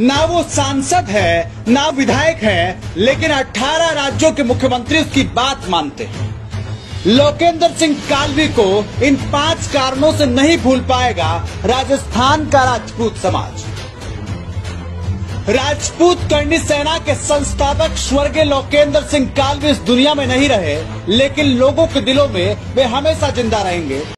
ना वो सांसद है, ना विधायक है, लेकिन 18 राज्यों के मुख्यमंत्री उसकी बात मानते हैं। लोकेंद्र सिंह कालवी को इन पाँच कारणों से नहीं भूल पाएगा राजस्थान का राजपूत समाज। राजपूत कर्णी सेना के संस्थापक स्वर्गीय लोकेंद्र सिंह कालवी इस दुनिया में नहीं रहे, लेकिन लोगों के दिलों में वे हमेशा ज़िंदा रहेंगे।